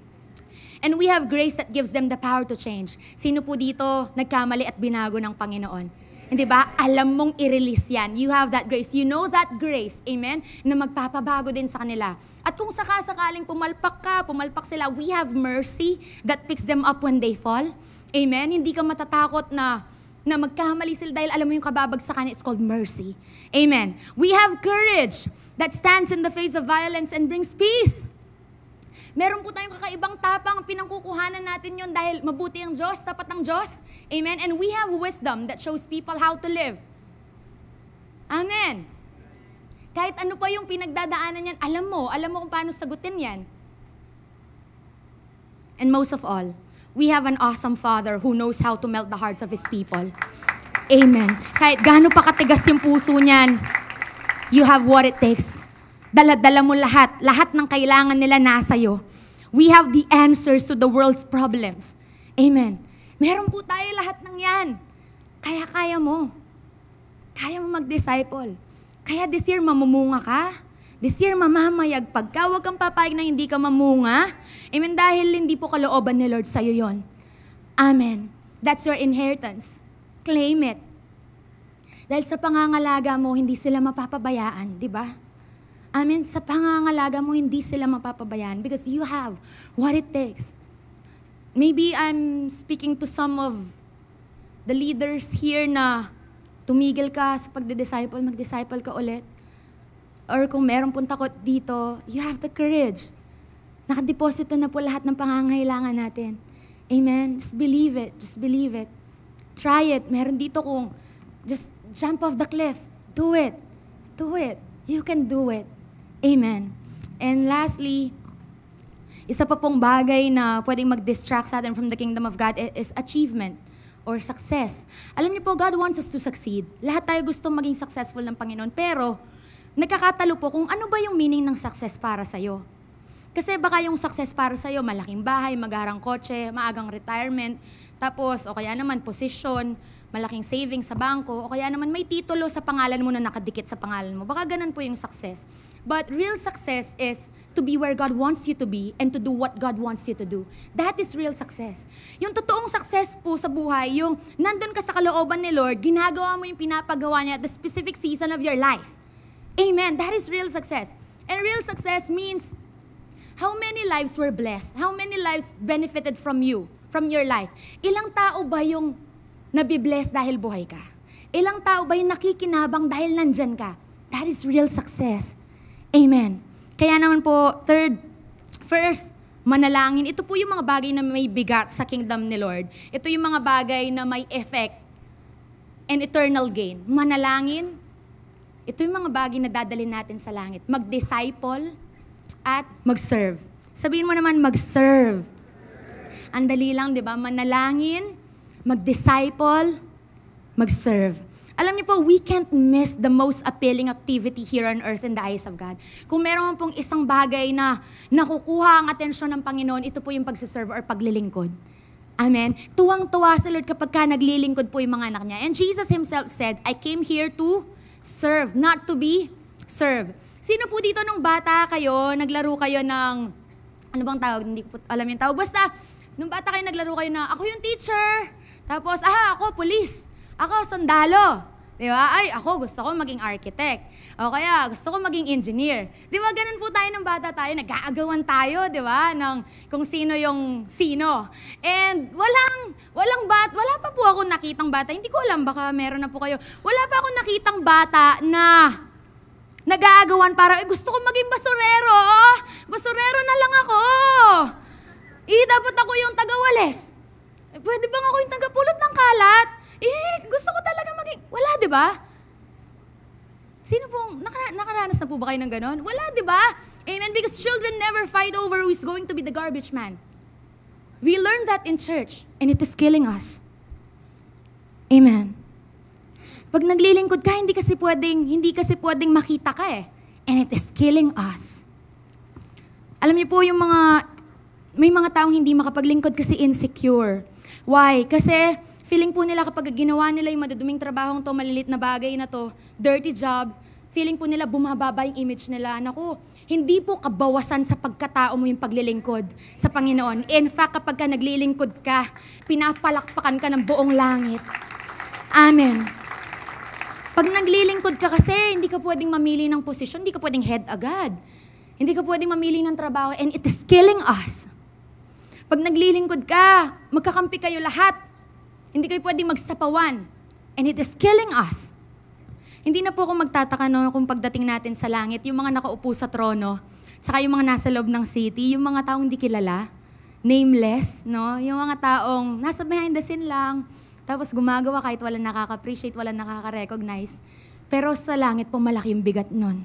And we have grace that gives them the power to change. Sino po dito nagkamali at binago ng Panginoon? Hindi ba? Alam mong i-release yan. You have that grace. You know that grace. Amen? Na magpapabago din sa kanila. At kung sakasakaling pumalpak ka, pumalpak sila, we have mercy that picks them up when they fall. Amen? Hindi ka matatakot na na magkamali sila dahil alam mo yung kababagsakan, it's called mercy. Amen. We have courage that stands in the face of violence and brings peace. Meron po tayong kakaibang tapang, pinangkukuhanan natin yon dahil mabuti ang Diyos, tapat ang Diyos. Amen? And we have wisdom that shows people how to live. Amen. Kahit ano pa yung pinagdadaanan yan, alam mo, alam mo kung paano sagutin yan. And most of all, we have an awesome Father who knows how to melt the hearts of His people. Amen. Kahit gaano pa katigas yung puso niyan, you have what it takes Dala-dala mo lahat. Lahat ng kailangan nila nasa iyo. We have the answers to the world's problems. Amen. Meron po tayo lahat ng yan. Kaya kaya mo. Kaya mo mag-disciple. Kaya this year mamumunga ka. This year mamamayagpag ka. Huwag kang papayag na hindi ka mamunga. Amen. Dahil hindi po kalooban ni Lord sa'yo yon. Amen. That's your inheritance. Claim it. Dahil sa pangangalaga mo, hindi sila mapapabayaan, di ba? Amen. Sa pangangalaga mo, hindi sila mapapabayaan because you have what it takes. Maybe I'm speaking to some of the leaders here na tumigil ka sa pagde-disciple, mag-disciple ka ulit. Or kung meron pong takot dito, you have the courage. Nakadeposito na po lahat ng pangangailangan natin. Amen? Just believe it. Just believe it. Try it. Meron dito kung just jump off the cliff. Do it. Do it. You can do it. Amen. And lastly, isa pa pong bagay na pwedeng mag-distract sa atin from the kingdom of God is achievement or success. Alam niyo po, God wants us to succeed. Lahat tayo gusto maging successful ng Panginoon. Pero, nagkakatalo po kung ano ba yung meaning ng success para sa'yo. Kasi baka yung success para sa'yo, malaking bahay, magarang kotse, maagang retirement, tapos, o kaya naman, posisyon, malaking savings sa bangko, o kaya naman may titulo sa pangalan mo na nakadikit sa pangalan mo. Baka ganun po yung success. But real success is to be where God wants you to be and to do what God wants you to do. That is real success. Yung totoong success po sa buhay, yung nandun ka sa kalooban ni Lord, ginagawa mo yung pinapagawa niya at the specific season of your life. Amen. That is real success. And real success means how many lives were blessed? How many lives benefited from you, from your life? Ilang tao ba yung nabibless dahil buhay ka? Ilang tao ba yung nakikinabang dahil nandyan ka? That is real success. Amen. Kaya naman po, third, first, manalangin. Ito po yung mga bagay na may bigat sa kingdom ni Lord. Ito yung mga bagay na may effect and eternal gain. Manalangin, ito yung mga bagay na dadalhin natin sa langit. Mag-disciple at mag-serve. Sabihin mo naman, mag-serve. Ang dali lang, di ba? Manalangin, mag-disciple, mag-serve. Alam niyo po, we can't miss the most appealing activity here on earth in the eyes of God. Kung meron pong isang bagay na nakukuha ang atensyon ng Panginoon, ito po yung pagsiserve or paglilingkod. Amen? Tuwang-tuwa si Lord kapag ka naglilingkod po yung mga anak niya. And Jesus Himself said, I came here to serve, not to be served. Sino po dito nung bata kayo, naglaro kayo ng, ano bang tawag, hindi ko alam yung tawag. Basta, nung bata kayo naglaro kayo na, ako yung teacher, tapos, aha, ako, police. Ako, sundalo. Di ba? Ay, ako gusto ko maging architect. O kaya, gusto ko maging engineer. Di ba, ganun po tayo ng bata tayo, nag-aagawan tayo, di ba, ng kung sino yung sino. And walang, walang bat, wala pa po ako nakitang bata, hindi ko alam, baka meron na po kayo. Wala pa ako nakitang bata na nag-aagawan para, eh, gusto ko maging basurero. Oh, basurero na lang ako. Eh, dapat ako yung taga-wales. Eh, pwede bang ako yung taga-pulot ng kalat? Eh, gusto ko talaga maging... Wala, di ba? Sino pong... Nakara, nakaranas na po ba kayo ng ganon? Wala, di ba? Amen? Because children never fight over who is going to be the garbage man. We learned that in church, and it is killing us. Amen. Pag naglilingkod ka, hindi kasi pwedeng, hindi kasi pwedeng makita ka eh. And it is killing us. Alam niyo po yung mga, may mga taong hindi makapaglingkod kasi insecure. Why? Kasi feeling po nila kapag ginawa nila yung maduduming trabahong to, malilit na bagay na to, dirty job, feeling po nila bumababa yung image nila. Naku, hindi po kabawasan sa pagkatao mo yung paglilingkod sa Panginoon. In fact, kapag ka naglilingkod ka, pinapalakpakan ka ng buong langit. Amen. Pag naglilingkod ka kasi, hindi ka pwedeng mamili ng posisyon, hindi ka pwedeng head agad. Hindi ka pwedeng mamili ng trabaho, and it is killing us. Pag naglilingkod ka, magkakampi kayo lahat. Hindi kayo pwedeng magsapawan. And it is killing us. Hindi na po ako magtataka no, kung pagdating natin sa langit, yung mga nakaupo sa trono, saka yung mga nasa loob ng city, yung mga taong hindi kilala, nameless, no? Yung mga taong nasa behind the scene lang, tapos gumagawa kahit wala nakaka-appreciate, wala nakaka-recognize. Pero sa langit po, malaki yung bigat nun.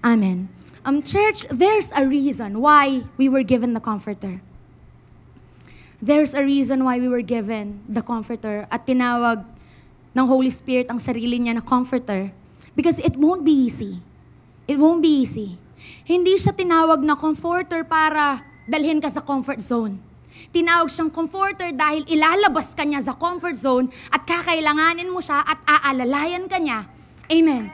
Amen. Um, church, there's a reason why we were given the Comforter. There's a reason why we were given the Comforter at tinawag ng Holy Spirit ang sarili niya na comforter. Because it won't be easy. It won't be easy. Hindi siya tinawag na comforter para dalhin ka sa comfort zone. Tinawag siyang comforter dahil ilalabas ka niya sa comfort zone at kakailanganin mo siya at aalalayan ka niya. Amen.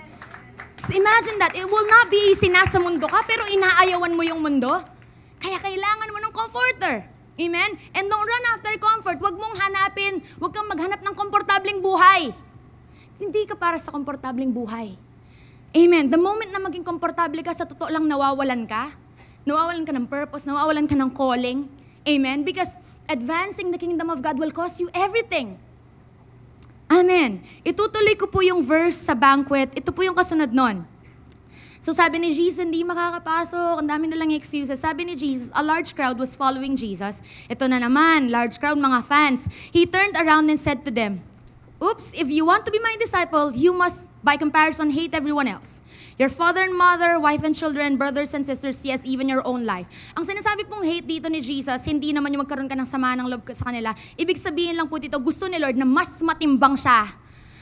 So imagine that. It will not be easy nasa mundo ka, pero inaayawan mo yung mundo. Kaya kailangan mo ng comforter. Amen? And don't run after comfort. Huwag mong hanapin, huwag kang maghanap ng komportabling buhay. Hindi ka para sa komportabling buhay. Amen. The moment na maging komportable ka, sa totoo lang nawawalan ka. Nawawalan ka ng purpose, nawawalan ka ng calling. Amen? Because advancing the kingdom of God will cost you everything. Amen. Itutuloy ko po yung verse sa banquet. Ito po yung kasunod nun. So sabi ni Jesus, hindi makakapasok, ang dami nalang excuses. Sabi ni Jesus, a large crowd was following Jesus. Ito na naman, large crowd, mga fans. He turned around and said to them, Oops, if you want to be my disciple, you must, by comparison, hate everyone else. Your father and mother, wife and children, brothers and sisters, yes, even your own life. Ang sinasabi pong hate dito ni Jesus, hindi naman yung magkaroon ka ng sama ng loob sa kanila. Ibig sabihin lang po dito, gusto ni Lord na mas matimbang siya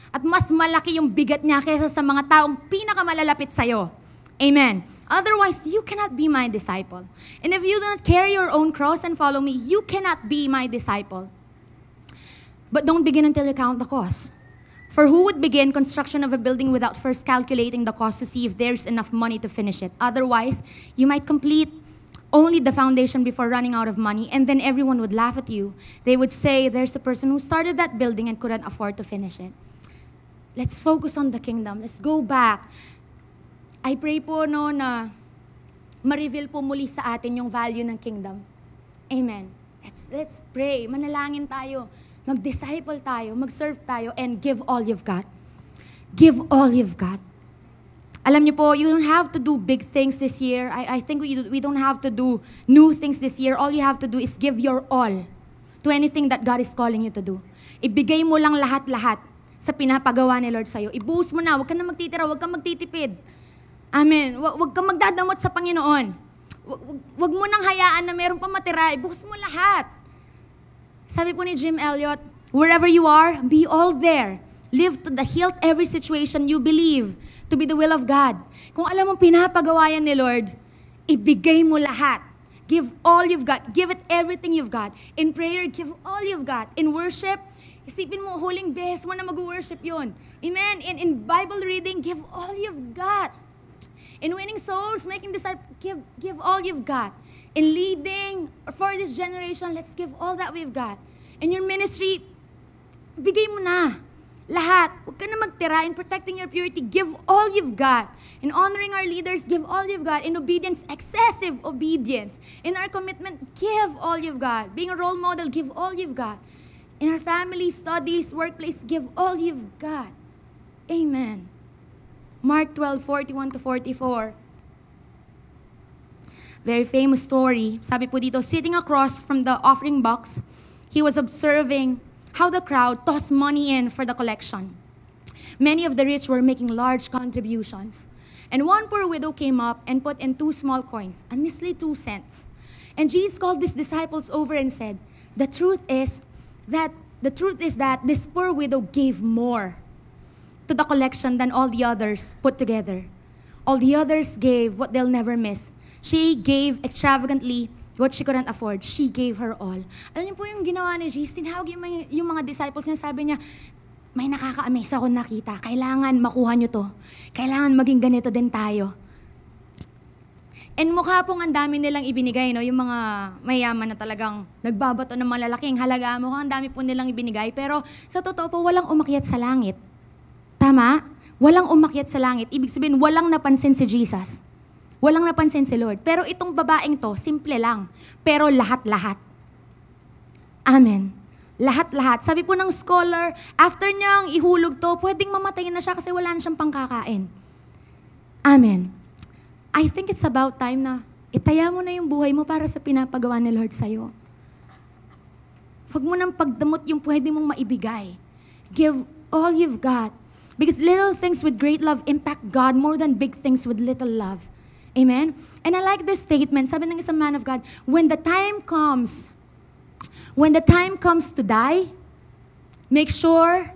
at mas malaki yung bigat niya kaysa sa mga taong pinakamalalapit sa'yo. Amen. Otherwise, you cannot be my disciple. And if you do not carry your own cross and follow me, you cannot be my disciple. But don't begin until you count the cost. For who would begin construction of a building without first calculating the cost to see if there's enough money to finish it? Otherwise, you might complete only the foundation before running out of money, and then everyone would laugh at you. They would say, There's the person who started that building and couldn't afford to finish it. Let's focus on the kingdom. Let's go back I pray po no na ma-reveal po muli sa atin yung value ng kingdom. Amen. Let's, let's pray. Manalangin tayo. Mag-disciple tayo. Mag-serve tayo. And give all you've got. Give all you've got. Alam niyo po, you don't have to do big things this year. I, I think we, we don't have to do new things this year. All you have to do is give your all to anything that God is calling you to do. Ibigay mo lang lahat-lahat sa pinapagawa ni Lord sa'yo. Ibuhos mo na. Huwag ka na magtitira. Huwag kang magtitipid. Amen. Huwag, huwag kang magdadamot sa Panginoon. Huwag, huwag, huwag mo nang hayaan na meron pa matira. Ibuhos mo lahat. Sabi po ni Jim Elliot, wherever you are, be all there. Live to the hilt every situation you believe to be the will of God. Kung alam mo pinapagawa yan ni Lord, ibigay mo lahat. Give all you've got. Give it everything you've got. In prayer, give all you've got. In worship, isipin mo, huling best mo na mag-worship yon. Amen? In, in Bible reading, give all you've got. In winning souls, making disciples, give, give all you've got. In leading for this generation, let's give all that we've got. In your ministry, bigay mo na. Lahat. Huwag ka na magtira. In protecting your purity, give all you've got. In honoring our leaders, give all you've got. In obedience, excessive obedience. In our commitment, give all you've got. Being a role model, give all you've got. In our family, studies, workplace, give all you've got. Amen. Mark 12, 41 to 44. Very famous story. Sabi po dito, sitting across from the offering box, he was observing how the crowd tossed money in for the collection. Many of the rich were making large contributions. And one poor widow came up and put in two small coins, a measly two cents. And Jesus called his disciples over and said, The truth is that the truth is that this poor widow gave more to the collection than all the others put together. All the others gave what they'll never miss. She gave extravagantly what she couldn't afford. She gave her all. Alam niyo po yung ginawa ni Jesus, tinawag yung, yung mga disciples niya, sabi niya, may nakaka-amaze ako nakita. Kailangan makuha niyo to. Kailangan maging ganito din tayo. And mukha pong ang dami nilang ibinigay, no? Yung mga mayaman na talagang nagbabato ng malalaking halaga. Mukhang ang dami po nilang ibinigay. Pero sa totoo po, walang umakyat sa langit. Tama? Walang umakyat sa langit. Ibig sabihin, walang napansin si Jesus. Walang napansin si Lord. Pero itong babaeng to, simple lang. Pero lahat-lahat. Amen. Lahat-lahat. Sabi po ng scholar, after niyang ihulog to, pwedeng mamatay na siya kasi wala na siyang pangkakain. Amen. I think it's about time na itaya mo na yung buhay mo para sa pinapagawa ni Lord sa'yo. Huwag mo nang pagdamot yung pwede mong maibigay. Give all you've got. Because little things with great love impact God more than big things with little love. Amen? And I like this statement. Sabi ng isang man of God, when the time comes, when the time comes to die, make sure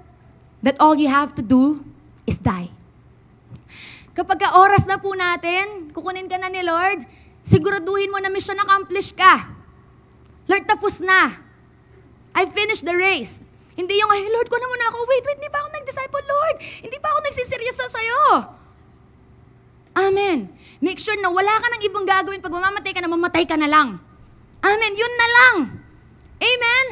that all you have to do is die. Kapag ka oras na po natin, kukunin ka na ni Lord, siguraduhin mo na mission accomplished ka. Lord, tapos na. I finished the race. Hindi yung, ay Lord, ko na muna ako. Wait, wait, hindi pa ako nag-disciple, Lord. Hindi pa ako nagsiseryoso sa'yo. Amen. Make sure na wala ka nang ibang gagawin. Pag mamamatay ka na, mamatay ka na lang. Amen. Yun na lang. Amen.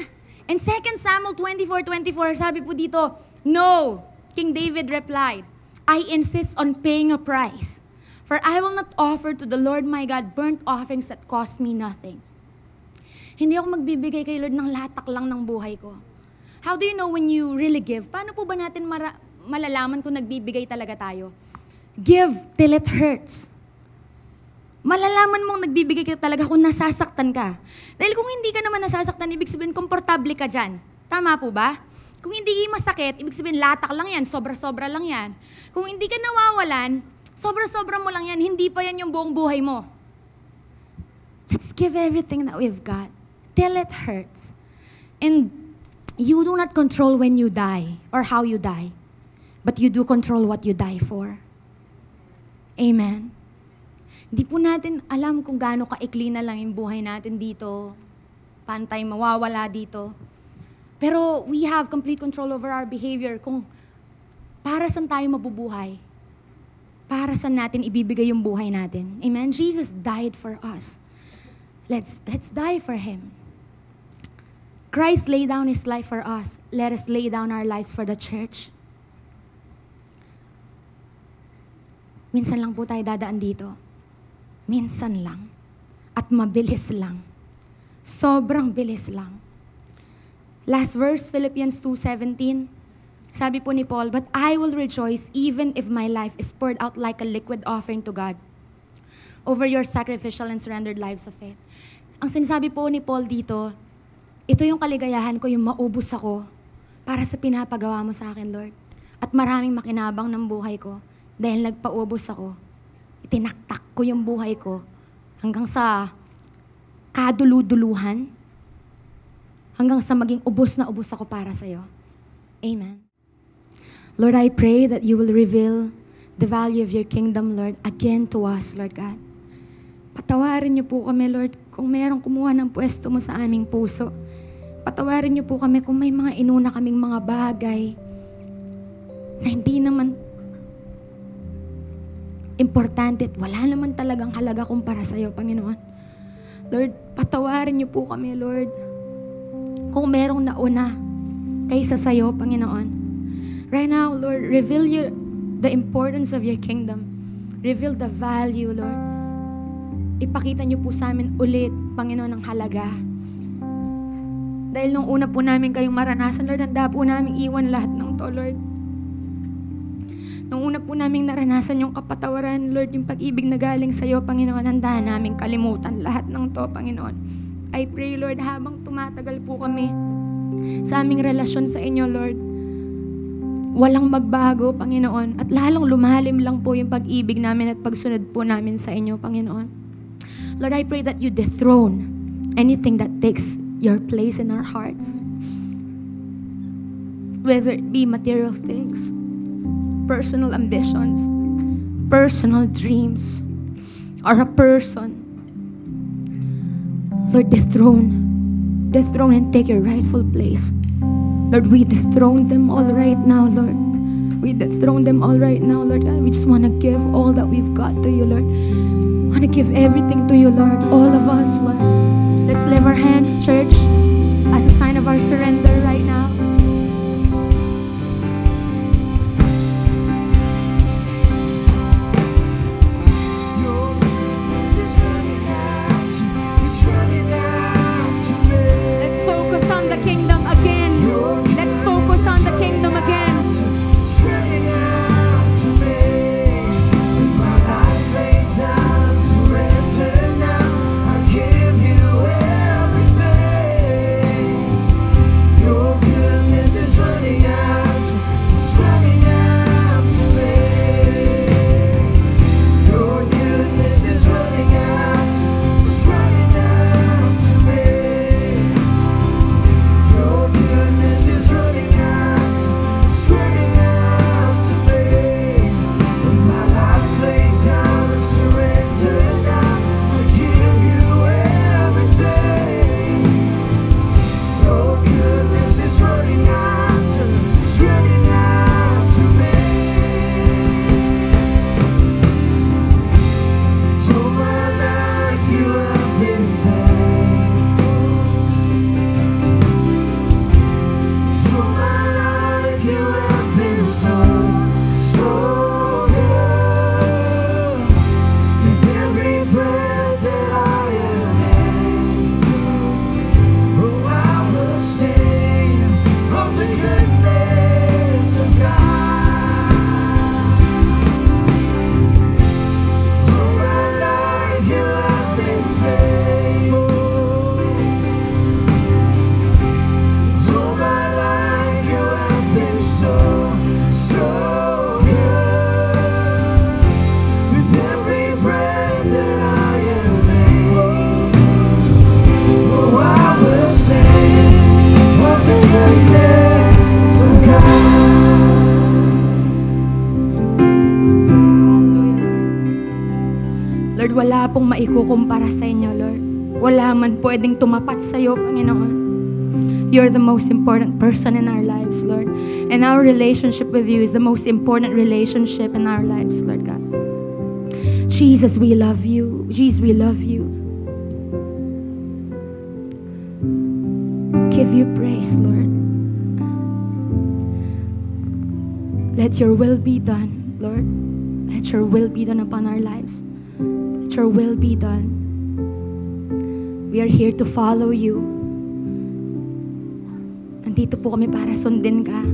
And 2 Samuel 24:24, sabi po dito, No, King David replied, I insist on paying a price. For I will not offer to the Lord my God burnt offerings that cost me nothing. Hindi ako magbibigay kay Lord ng latak lang ng buhay ko. How do you know when you really give? Paano po ba natin mara- malalaman kung nagbibigay talaga tayo? Give till it hurts. Malalaman mong nagbibigay ka talaga kung nasasaktan ka. Dahil kung hindi ka naman nasasaktan, ibig sabihin komportable ka dyan. Tama po ba? Kung hindi masakit, ibig sabihin latak lang yan, sobra-sobra lang yan. Kung hindi ka nawawalan, sobra-sobra mo lang yan, hindi pa yan yung buong buhay mo. Let's give everything that we've got till it hurts. And you do not control when you die or how you die, but you do control what you die for. Amen. Hindi po natin alam kung gaano kaikli na lang yung buhay natin dito. Paano tayo mawawala dito. Pero we have complete control over our behavior kung para saan tayo mabubuhay. Para saan natin ibibigay yung buhay natin. Amen? Jesus died for us. Let's, let's die for Him. Christ laid down His life for us. Let us lay down our lives for the church. Minsan lang po tayo dadaan dito. Minsan lang. At mabilis lang. Sobrang bilis lang. Last verse, Philippians 2.17. Sabi po ni Paul, But I will rejoice even if my life is poured out like a liquid offering to God over your sacrificial and surrendered lives of faith. Ang sinasabi po ni Paul dito, ito yung kaligayahan ko, yung maubos ako para sa pinapagawa mo sa akin, Lord. At maraming makinabang ng buhay ko dahil nagpaubos ako. Itinaktak ko yung buhay ko hanggang sa kaduluduluhan, hanggang sa maging ubos na ubos ako para sa'yo. Amen. Lord, I pray that you will reveal the value of your kingdom, Lord, again to us, Lord God. Patawarin niyo po kami, Lord, kung mayroong kumuha ng pwesto mo sa aming puso. Patawarin niyo po kami kung may mga inuna kaming mga bagay na hindi naman importante at wala naman talagang halaga kumpara sa iyo, Panginoon. Lord, patawarin niyo po kami, Lord, kung merong nauna kaysa sa iyo, Panginoon. Right now, Lord, reveal your, the importance of your kingdom. Reveal the value, Lord. Ipakita niyo po sa amin ulit, Panginoon, ang halaga. Dahil nung una po namin kayong maranasan, Lord, handa po namin iwan lahat ng to, Lord. Nung una po namin naranasan yung kapatawaran, Lord, yung pag-ibig na galing sa iyo, Panginoon, handa namin kalimutan lahat ng to, Panginoon. I pray, Lord, habang tumatagal po kami sa aming relasyon sa inyo, Lord, walang magbago, Panginoon. At lalong lumalim lang po yung pag-ibig namin at pagsunod po namin sa inyo, Panginoon. Lord, I pray that you dethrone anything that takes your place in our hearts. Whether it be material things, personal ambitions, personal dreams, or a person. Lord, dethrone. Dethrone and take your rightful place. Lord, we dethrone them all right now, Lord. We dethrone them all right now, Lord God. We just want to give all that we've got to you, Lord. want to give everything to you, Lord. All of us, Lord. Let's lift our hands, church, maikukumpara sa inyo, Lord. Wala man pwedeng tumapat sa iyo, Panginoon. You're the most important person in our lives, Lord. And our relationship with you is the most important relationship in our lives, Lord God. Jesus, we love you. Jesus, we love you. Give you praise, Lord. Let your will be done, Lord. Let your will be done upon our lives. Let your will be done. We are here to follow you. Nandito po kami para sundin ka.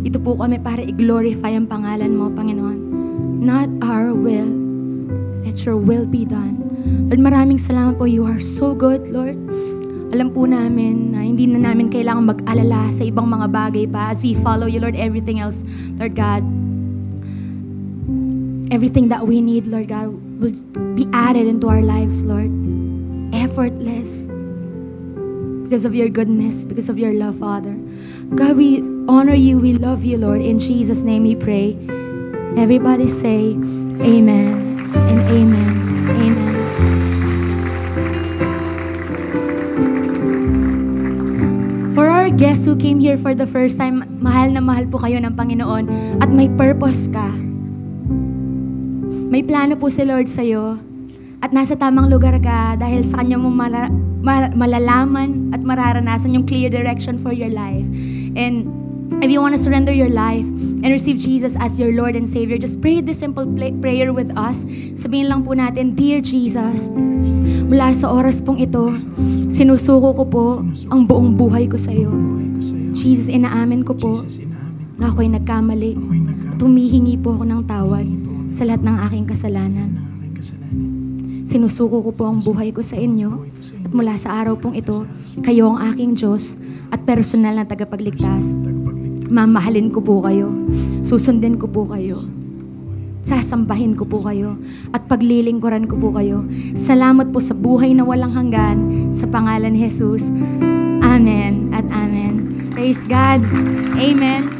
Dito po kami para i-glorify ang pangalan mo, Panginoon. Not our will. Let your will be done. Lord, maraming salamat po. You are so good, Lord. Alam po namin na hindi na namin kailangan mag-alala sa ibang mga bagay pa as we follow you, Lord, everything else, Lord God, everything that we need, Lord God, will be added into our lives, Lord. Effortless. Because of your goodness, because of your love, Father. God, we honor you, we love you, Lord. In Jesus' name we pray. Everybody say, Amen and Amen. Amen. For our guests who came here for the first time, mahal na mahal po kayo ng Panginoon at may purpose ka. May plano po si Lord sa'yo at nasa tamang lugar ka dahil sa Kanya mo mala- ma- malalaman at mararanasan yung clear direction for your life. And if you want to surrender your life and receive Jesus as your Lord and Savior, just pray this simple pla- prayer with us. Sabihin lang po natin, Dear Jesus, mula sa oras pong ito, sinusuko ko po ang buong buhay ko sa iyo. Jesus, inaamin ko po na ako'y nagkamali. Humihingi po ako ng tawad sa lahat ng aking kasalanan. Sinusuko ko po ang buhay ko sa inyo at mula sa araw pong ito, kayo ang aking Diyos at personal na. Tagapagligtas. Mamahalin ko po kayo. Susundin ko po kayo. Sasambahin ko po kayo. At paglilingkuran ko po kayo. Salamat po sa buhay na walang hanggan. Sa pangalan ni Jesus. Amen at amen. Praise God. Amen.